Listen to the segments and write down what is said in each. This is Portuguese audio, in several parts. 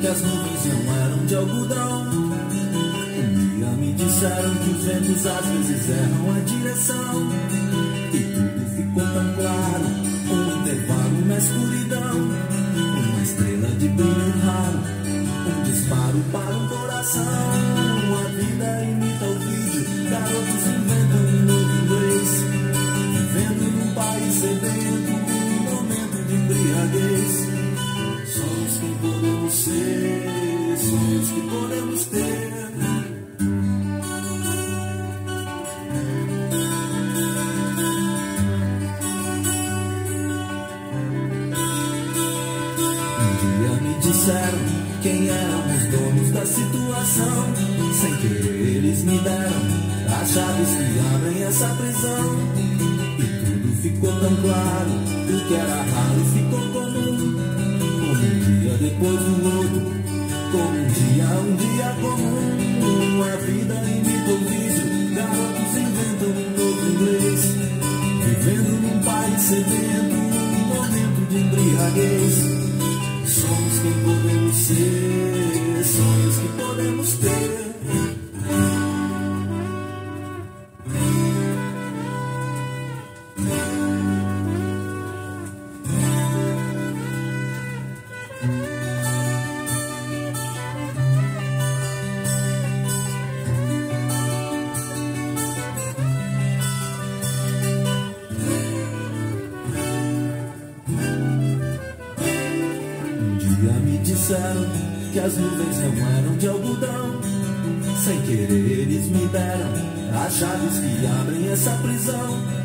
que as nuvens não eram de algodão. Um dia me disseram que os ventos às vezes erram a direção. E tudo ficou tão claro, um intervalo na escuridão. Uma estrela de brilho raro, um disparo para um coração. Disseram quem eram os donos da situação. Sem querer eles me deram as chaves que abrem essa prisão. E tudo ficou tão claro, o que era raro ficou comum. Um dia depois do outro, Vivendo num país sedento, num momento de embriaguez. Somos quem podemos ser, sonhos que podemos ter. Me disseram que as nuvens não eram de algodão. Sem querer eles me deram as chaves que abrem essa prisão.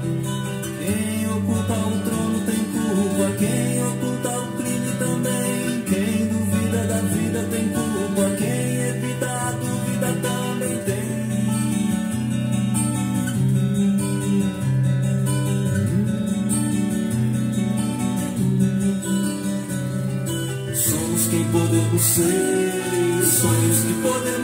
Quem podemos ser, sonhos que podemos